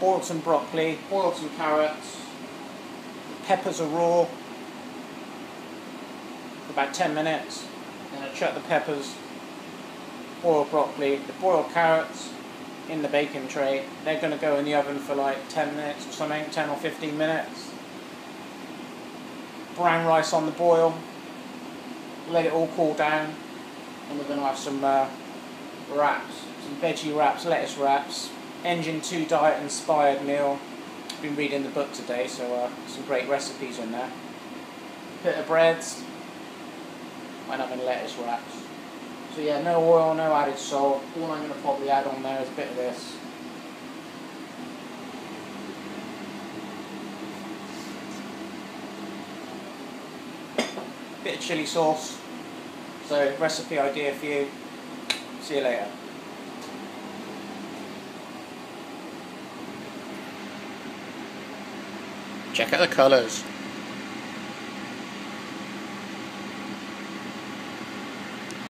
boiled some broccoli, boiled some carrots, peppers are raw for about 10 minutes. Then I chuck the peppers, boiled broccoli, the boiled carrots in the baking tray. They're going to go in the oven for like 10 minutes or something, 10 or 15 minutes. Brown rice on the boil, let it all cool down, and we're going to have some uh, wraps, some veggie wraps, lettuce wraps, Engine 2 diet inspired meal. Been reading the book today, so uh, some great recipes in there. Bit of breads, and having lettuce wraps. So yeah, no oil, no added salt. All I'm going to probably add on there is a bit of this. Bit of chili sauce. So recipe idea for you. See you later. Check out the colours.